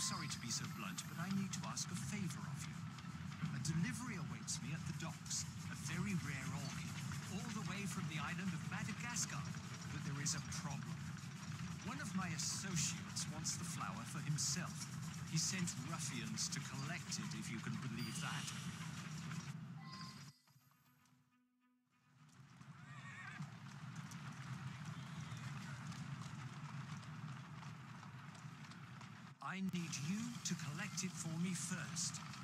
I'm sorry to be so blunt, but I need to ask a favor of you. A delivery awaits me at I need you to collect it for me first.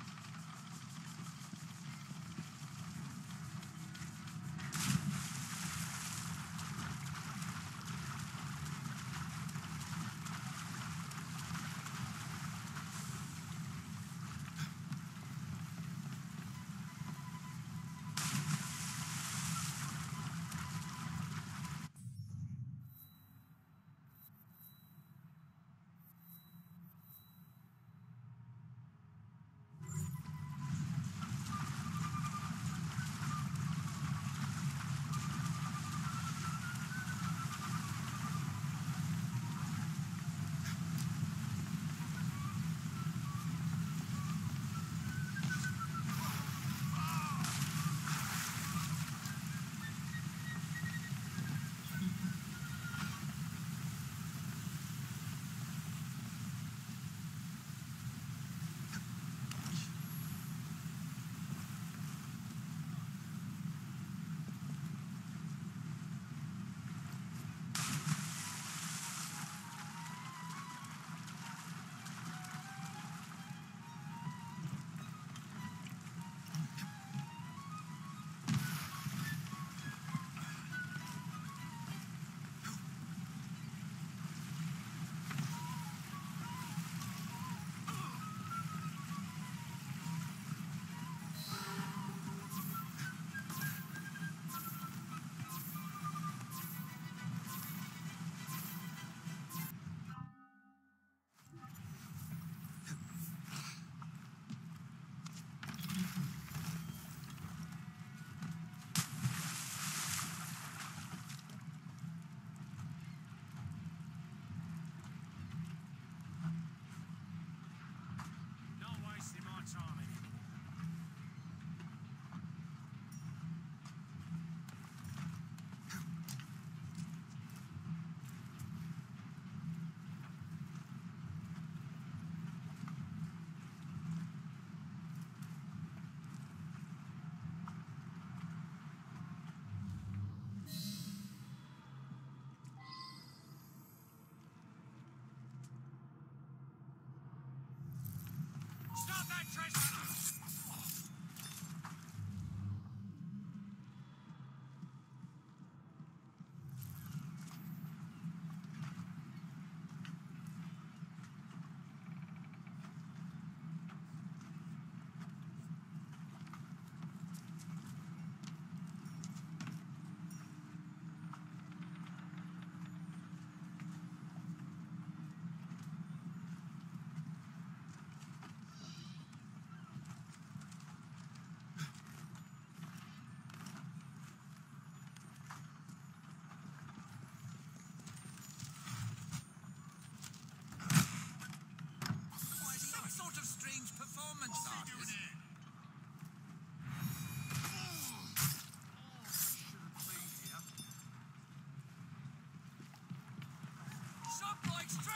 That trespass!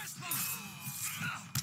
Likes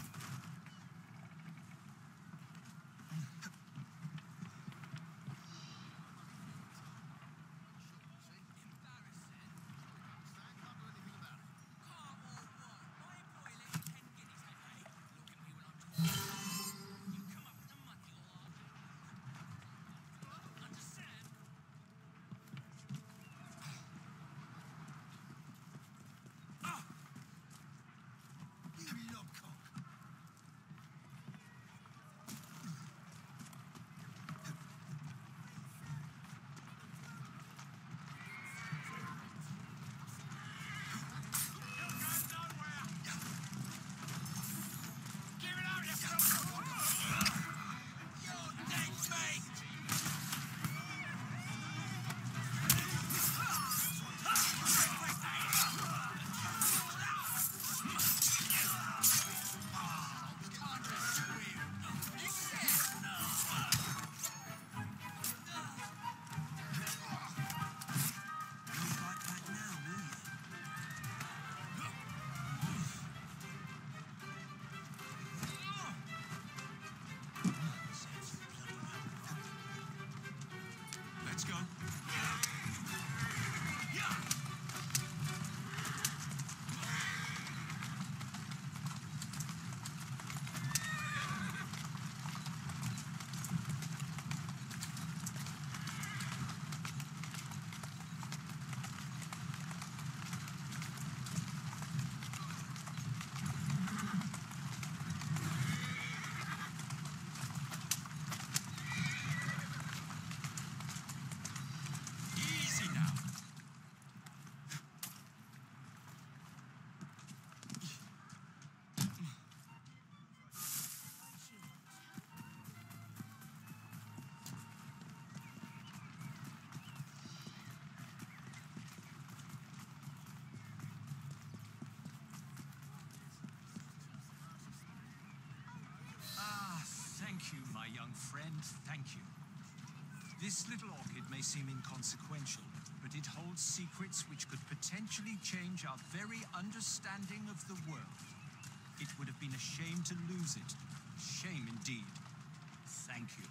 You, my young friend. Thank you. This little orchid may seem inconsequential, but it holds secrets which could potentially change our very understanding of the world. It would have been a shame to lose it. Shame indeed. Thank you.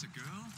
That's a girl.